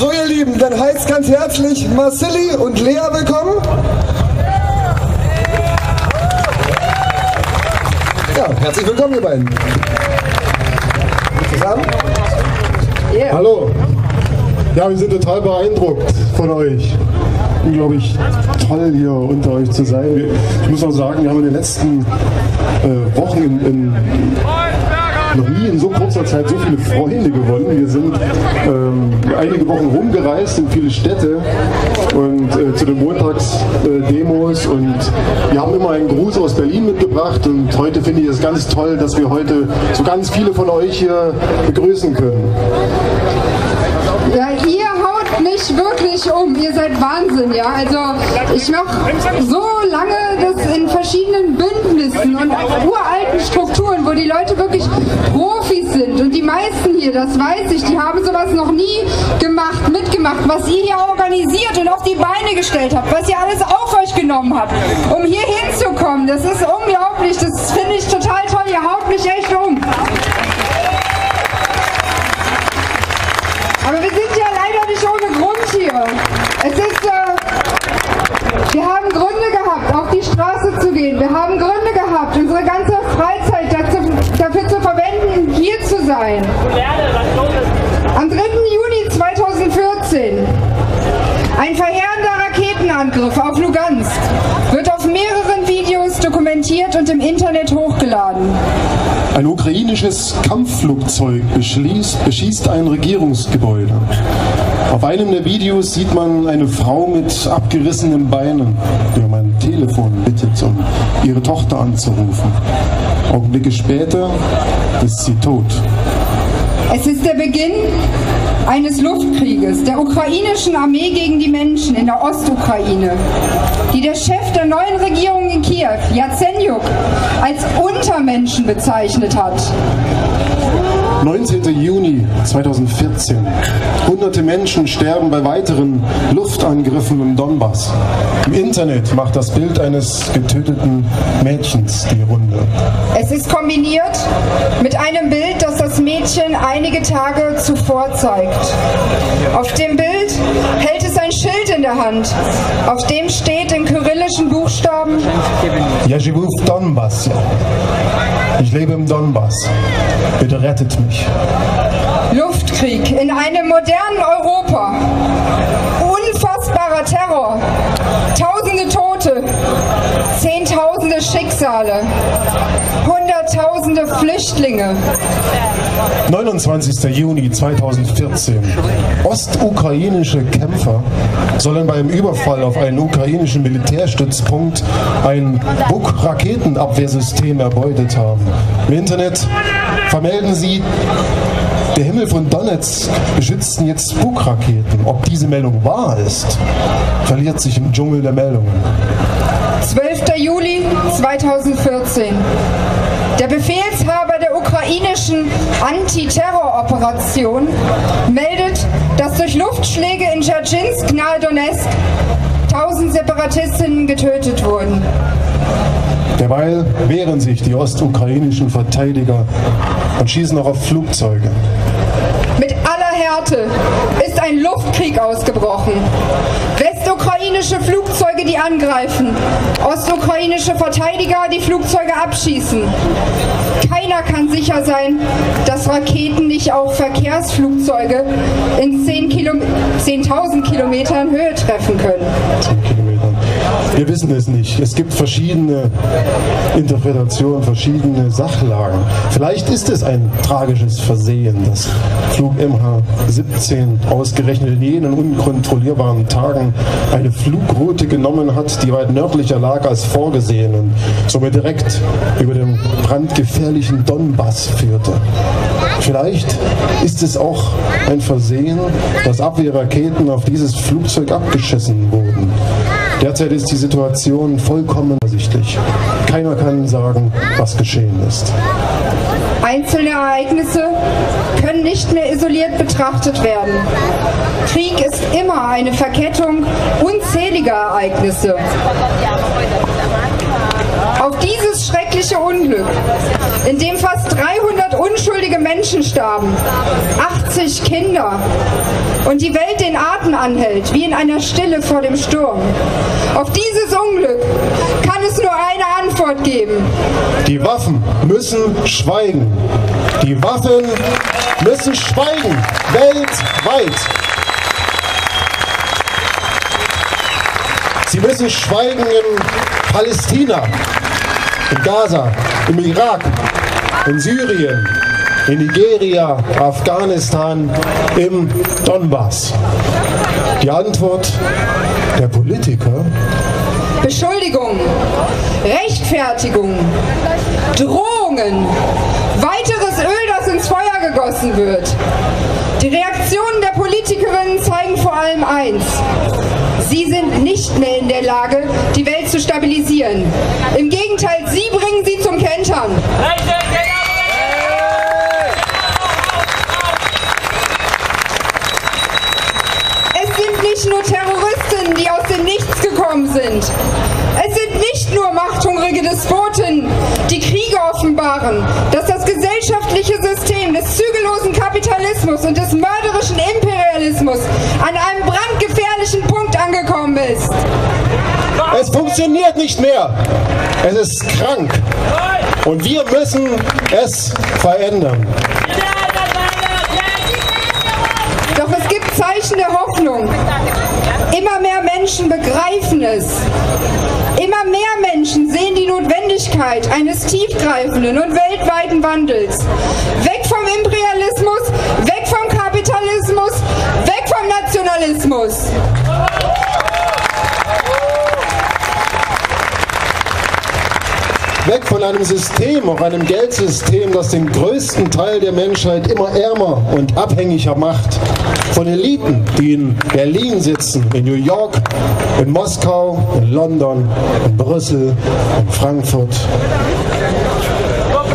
So ihr Lieben, dann heißt ganz herzlich Marceli und Lea willkommen. Ja, herzlich willkommen ihr beiden. Zusammen? Yeah. Hallo. Ja, wir sind total beeindruckt von euch. Unglaublich toll hier unter euch zu sein. Ich muss auch sagen, wir haben in den letzten äh, Wochen in, in noch nie in so kurzer Zeit so viele Freunde gewonnen. Wir sind ähm, einige Wochen rumgereist in viele Städte und äh, zu den Montagsdemos äh, und wir haben immer einen Gruß aus Berlin mitgebracht und heute finde ich es ganz toll, dass wir heute so ganz viele von euch hier begrüßen können. Ja, ihr haut mich wirklich um. Ihr seid Wahnsinn, ja. Also ich mache so lange das in verschiedenen Bündnissen und uralten Strukturen, wo die Leute wirklich Profis sind. Und die meisten hier, das weiß ich, die haben sowas noch nie gemacht, mitgemacht, was ihr hier organisiert und auf die Beine gestellt habt, was ihr alles auf euch genommen habt, um hier hinzukommen. Das ist unglaublich. Das finde ich sein. Am 3. Juni 2014 ein verheerender Raketenangriff auf Lugansk wird auf mehreren Videos dokumentiert und im Internet hochgeladen. Ein ukrainisches Kampfflugzeug beschießt ein Regierungsgebäude. Auf einem der Videos sieht man eine Frau mit abgerissenen Beinen, die um ein Telefon bittet, um ihre Tochter anzurufen. Augenblicke später ist sie tot. Es ist der Beginn eines Luftkrieges der ukrainischen Armee gegen die Menschen in der Ostukraine, die der Chef der neuen Regierung in Kiew, Yatsenyuk, als Untermenschen bezeichnet hat. 19. Juni 2014. Hunderte Menschen sterben bei weiteren Luftangriffen im Donbass. Im Internet macht das Bild eines getöteten Mädchens die Runde. Es ist kombiniert mit einem Bild, das das Mädchen einige Tage zuvor zeigt. Auf dem Bild hält es ein Schild in der Hand. Auf dem steht in kyrillischen Buchstaben Donbass. Ich lebe im Donbass. Bitte rettet mich. Luftkrieg in einem modernen Europa. Unfassbarer Terror. Tausende Tote. Zehntausende Schicksale. Hunderttausende Flüchtlinge. 29. Juni 2014. Ostukrainische Kämpfer sollen beim Überfall auf einen ukrainischen Militärstützpunkt ein Buk-Raketenabwehrsystem erbeutet haben. Im Internet vermelden sie, der Himmel von Donetsk beschützten jetzt Buk-Raketen. Ob diese Meldung wahr ist, verliert sich im Dschungel der Meldungen. 12. Juli 2014. Der Befehlshaber der ukrainischen Antiterroroperation meldet, dass durch Luftschläge in Dzerzhinsk nahe Donetsk 1000 Separatistinnen getötet wurden. Derweil wehren sich die ostukrainischen Verteidiger und schießen auch auf Flugzeuge. Mit aller Härte ist ein Luftkrieg ausgebrochen. Westukrainische Flugzeuge, die angreifen. Ostukrainische Verteidiger, die Flugzeuge abschießen. Keiner kann sicher sein, dass Raketen nicht auch Verkehrsflugzeuge in 10 Kilo 10.000 Kilometern Höhe treffen können. 10 Kilometern. Wir wissen es nicht. Es gibt verschiedene Interpretationen, verschiedene Sachlagen. Vielleicht ist es ein tragisches Versehen, dass Flug MH17 ausgerechnet in jenen unkontrollierbaren Tagen eine Flugroute genommen hat, die weit nördlicher lag als vorgesehen und somit direkt über den brandgefährlichen Donbass führte. Vielleicht ist es auch ein Versehen, dass Abwehrraketen auf dieses Flugzeug abgeschossen wurden. Derzeit ist die Situation vollkommen ersichtlich. Keiner kann sagen, was geschehen ist. Einzelne Ereignisse können nicht mehr isoliert betrachtet werden. Krieg ist immer eine Verkettung unzähliger Ereignisse. Auf dieses schreckliche schreckliche Unglück, in dem fast 300 unschuldige Menschen starben, 80 Kinder und die Welt den Atem anhält, wie in einer Stille vor dem Sturm. Auf dieses Unglück kann es nur eine Antwort geben. Die Waffen müssen schweigen. Die Waffen müssen schweigen. Weltweit. Sie müssen schweigen in Palästina, in Gaza, im Irak, in Syrien, in Nigeria, Afghanistan, im Donbass. Die Antwort der Politiker Beschuldigung, Rechtfertigung, Drohungen, weiteres Öl, das ins Feuer gegossen wird. Die Reaktionen der Politikerinnen zeigen vor allem eins. Sie sind nicht mehr in der Lage, die Welt zu stabilisieren. Im Gegenteil, sie bringen sie zum Kentern. Es sind nicht nur Terroristen, die aus dem Nichts gekommen sind. Funktioniert nicht mehr. Es ist krank. Und wir müssen es verändern. Doch es gibt Zeichen der Hoffnung. Immer mehr Menschen begreifen es. Immer mehr Menschen sehen die Notwendigkeit eines tiefgreifenden und weltweiten Wandels. Weg vom Imperialismus, weg vom Kapitalismus, weg vom Nationalismus. Weg von einem System, auch einem Geldsystem, das den größten Teil der Menschheit immer ärmer und abhängiger macht. Von Eliten, die in Berlin sitzen, in New York, in Moskau, in London, in Brüssel, in Frankfurt.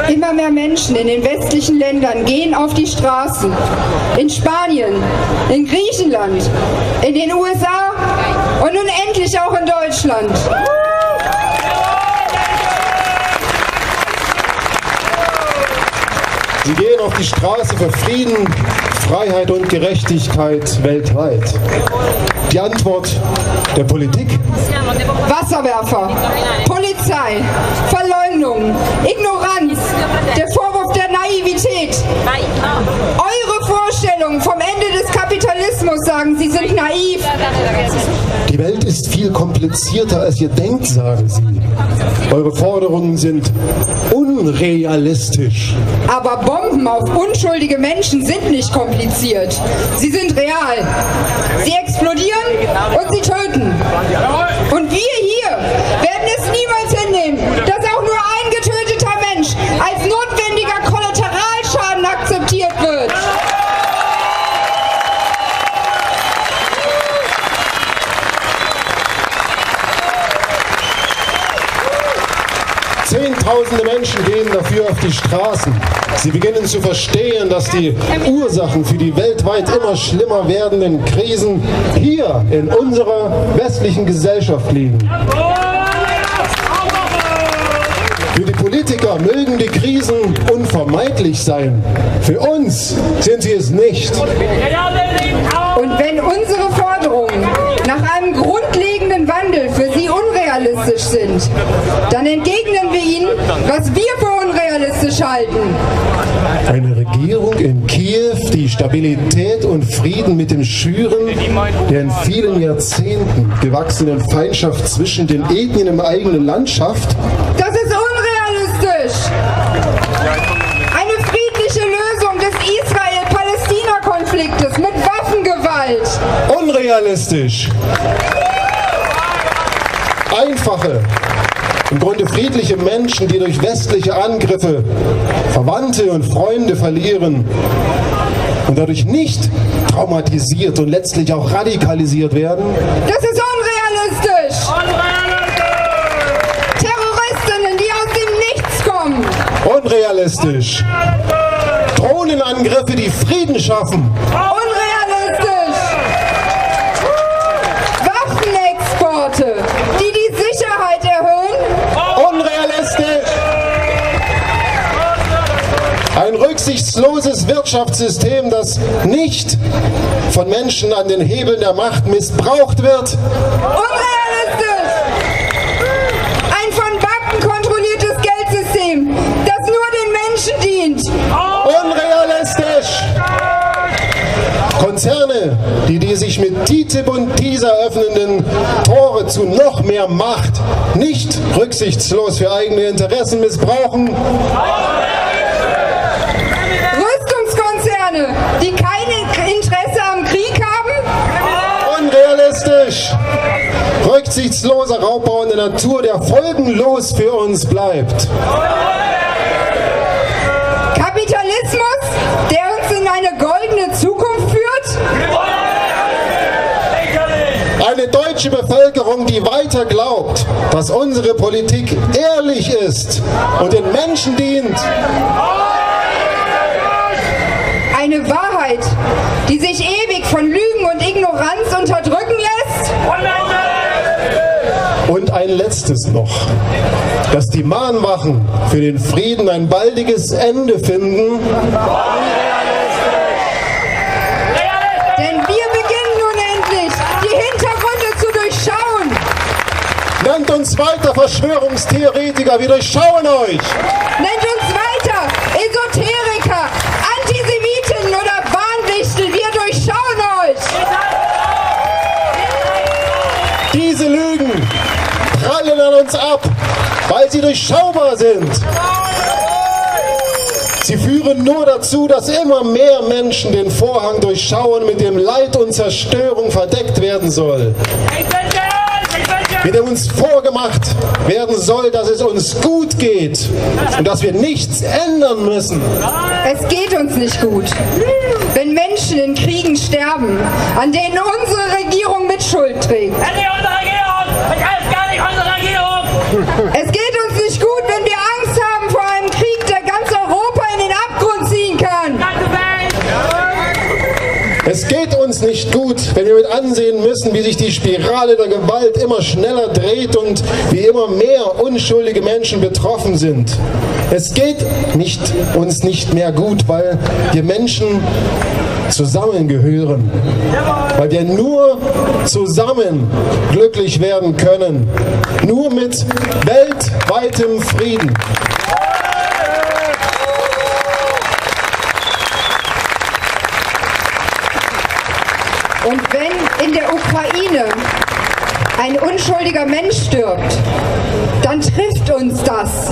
Immer mehr Menschen in den westlichen Ländern gehen auf die Straßen. In Spanien, in Griechenland, in den USA und nun endlich auch in Deutschland. Sie gehen auf die Straße für Frieden, Freiheit und Gerechtigkeit weltweit. Die Antwort der Politik? Wasserwerfer, Polizei, Verleugnung, Ignoranz, der Vorwurf der Naivität. Eure Vorstellungen vom Ende des Kapitalismus sagen, sie sind naiv. Die Welt ist viel komplizierter, als ihr denkt, sagen sie. Eure Forderungen sind unrealistisch. Aber Bomben auf unschuldige Menschen sind nicht kompliziert. Sie sind real. Sie explodieren und sie töten. Und wir hier werden es niemals Zehntausende Menschen gehen dafür auf die Straßen. Sie beginnen zu verstehen, dass die Ursachen für die weltweit immer schlimmer werdenden Krisen hier in unserer westlichen Gesellschaft liegen. Für die Politiker mögen die Krisen unvermeidlich sein. Für uns sind sie es nicht. Und wenn unsere nach einem grundlegenden Wandel für Sie unrealistisch sind, dann entgegnen wir Ihnen, was wir für unrealistisch halten. Eine Regierung in Kiew, die Stabilität und Frieden mit dem Schüren der in vielen Jahrzehnten gewachsenen Feindschaft zwischen den Ethnien im eigenen Land schafft, Das ist unrealistisch. Einfache, im Grunde friedliche Menschen, die durch westliche Angriffe Verwandte und Freunde verlieren und dadurch nicht traumatisiert und letztlich auch radikalisiert werden, Das ist unrealistisch. Terroristinnen, die aus dem Nichts kommen. unrealistisch. Drohnenangriffe, die Frieden schaffen, Unrealistisch. Rücksichtsloses Wirtschaftssystem, das nicht von Menschen an den Hebeln der Macht missbraucht wird. Unrealistisch! Ein von Banken kontrolliertes Geldsystem, das nur den Menschen dient. Unrealistisch! Konzerne, die die sich mit TTIP und TISA öffnenden Tore zu noch mehr Macht nicht rücksichtslos für eigene Interessen missbrauchen. Rüstungskonzerne, die kein Interesse am Krieg haben. Rücksichtsloser Raubbau in der Natur, der folgenlos für uns bleibt. Kapitalismus, der uns in eine goldene Zukunft führt. Eine deutsche Bevölkerung, die weiter glaubt, dass unsere Politik ehrlich ist und den Menschen dient. Eine Wahrheit, die sich ewig von Lügen und Ignoranz unterdrücken lässt. Und ein letztes noch, dass die Mahnwachen für den Frieden ein baldiges Ende finden. Denn wir beginnen nun endlich, die Hintergründe zu durchschauen. Nennt uns weiter Verschwörungstheoretiker, wir durchschauen euch. Nennt uns weiter Esoteriker, uns ab, weil sie durchschaubar sind. Sie führen nur dazu, dass immer mehr Menschen den Vorhang durchschauen, mit dem Leid und Zerstörung verdeckt werden soll. Mit dem uns vorgemacht werden soll, dass es uns gut geht und dass wir nichts ändern müssen. Es geht uns nicht gut, wenn Menschen in Kriegen sterben, an denen unsere Regierung Mitschuld trägt. Das ist nicht unsere Regierung! Das ist gar nicht unsere Regierung! Es geht uns nicht gut, wenn wir Angst haben vor einem Krieg, der ganz Europa in den Abgrund ziehen kann. Ganze Welt! Es geht uns nicht gut, wenn wir mit ansehen müssen, wie sich die Spirale der Gewalt immer schneller dreht und wie immer mehr unschuldige Menschen betroffen sind. Es geht nicht, uns nicht mehr gut, weil wir Menschen zusammengehören, weil wir nur zusammen glücklich werden können, nur mit weltweitem Frieden. Und wenn in der Ukraine ein unschuldiger Mensch stirbt, dann trifft uns das.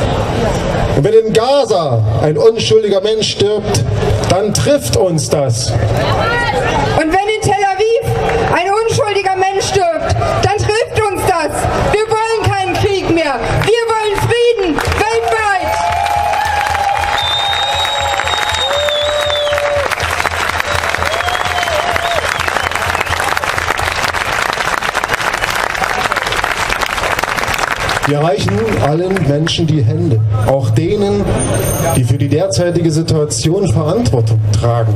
Und wenn in Gaza ein unschuldiger Mensch stirbt, dann trifft uns das. Und wenn in Tel Aviv ein unschuldiger Mensch stirbt, dann trifft uns das. Wir wollen keinen Krieg mehr. Wir Wir reichen allen Menschen die Hände, auch denen, die für die derzeitige Situation Verantwortung tragen.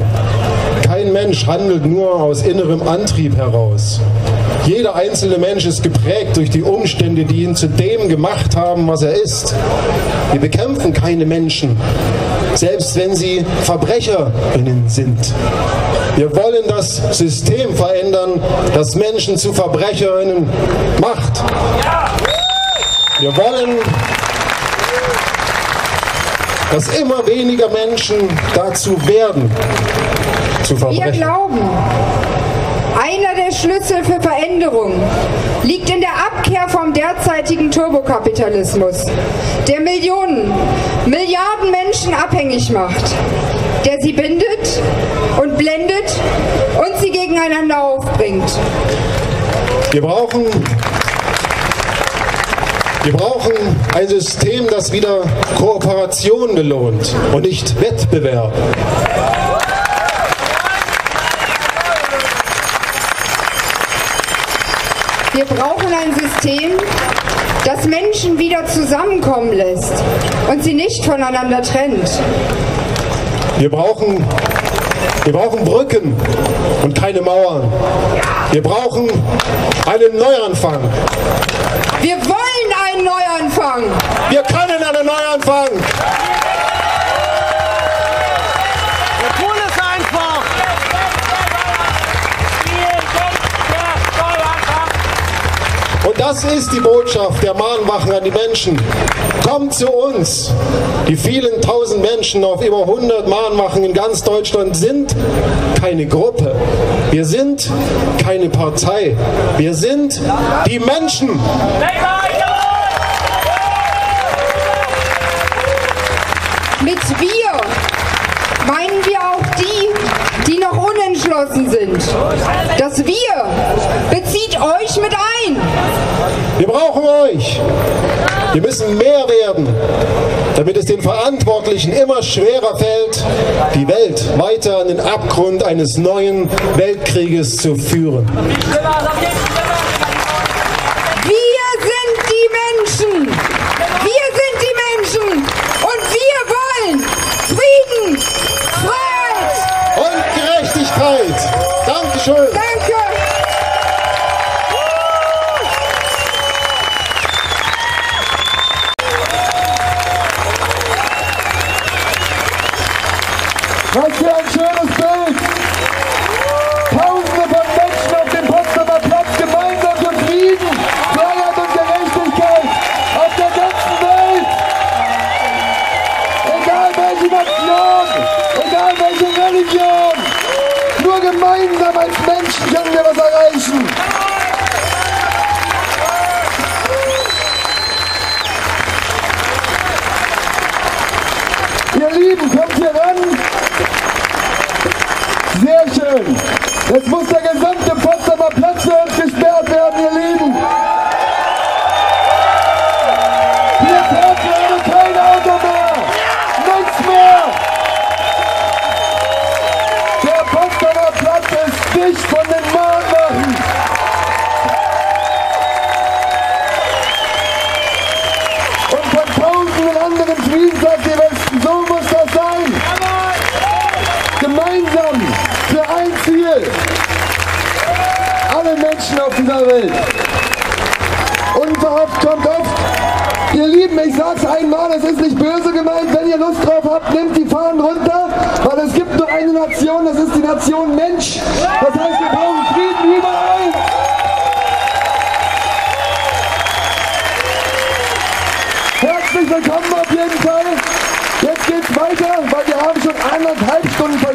Kein Mensch handelt nur aus innerem Antrieb heraus. Jeder einzelne Mensch ist geprägt durch die Umstände, die ihn zu dem gemacht haben, was er ist. Wir bekämpfen keine Menschen, selbst wenn sie Verbrecherinnen sind. Wir wollen das System verändern, das Menschen zu Verbrecherinnen macht. Wir wollen, dass immer weniger Menschen dazu werden, zu Wir Verbrechern. glauben, einer der Schlüssel für Veränderung liegt in der Abkehr vom derzeitigen Turbokapitalismus, der Millionen, Milliarden Menschen abhängig macht, der sie bindet und blendet und sie gegeneinander aufbringt. Wir brauchen, wir brauchen ein System, das wieder Kooperation belohnt und nicht Wettbewerb. Wir brauchen ein System, das Menschen wieder zusammenkommen lässt und sie nicht voneinander trennt. Wir brauchen, wir brauchen Brücken und keine Mauern. Wir brauchen einen Neuanfang. Wir wollen einen Neuanfang. Wir können einen Neuanfang. Wir tun es einfach. Und das ist die Botschaft der Mahnwachen an die Menschen. Kommt zu uns. Die vielen tausend Menschen auf über 100 Mahnwachen in ganz Deutschland sind keine Gruppe. Wir sind keine Partei. Wir sind die Menschen. Unentschlossen sind. Das wir bezieht euch mit ein. Wir brauchen euch. Wir müssen mehr werden, damit es den Verantwortlichen immer schwerer fällt, die Welt weiter an den Abgrund eines neuen Weltkrieges zu führen. Ihr Lieben, kommt hier ran! Sehr schön. Jetzt muss der gesamte Potsdamer Platz für uns Gemeinsam für ein Ziel. Alle Menschen auf dieser Welt. Unverhofft kommt oft. Ihr Lieben, ich sag's einmal, es ist nicht böse gemeint. Wenn ihr Lust drauf habt, nehmt die Fahnen runter, weil es gibt nur eine Nation, das ist die Nation Mensch. Das heißt, wir brauchen Frieden überall. Herzlich willkommen auf jeden Fall. Jetzt geht's weiter, weil wir haben schon eineinhalb Stunden